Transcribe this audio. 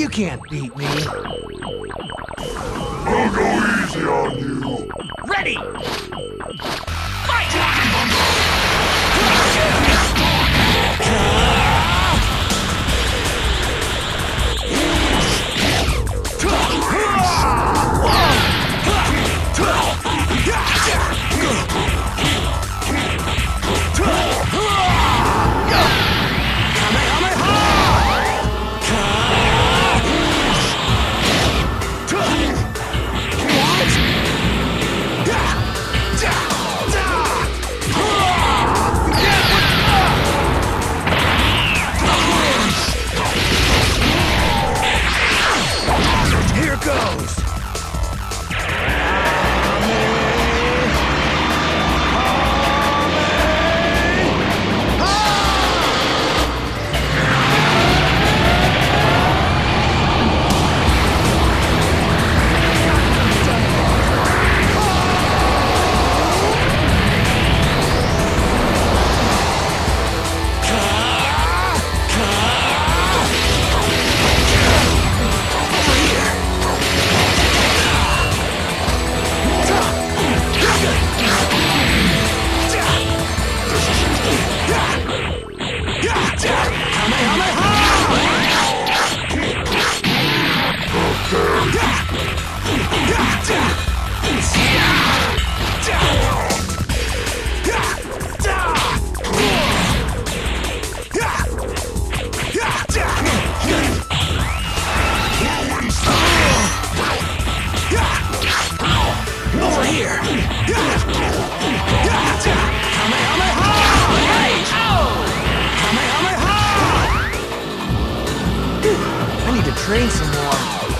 You can't beat me. I'll go easy on you. Ready! Fight! I need to train some more.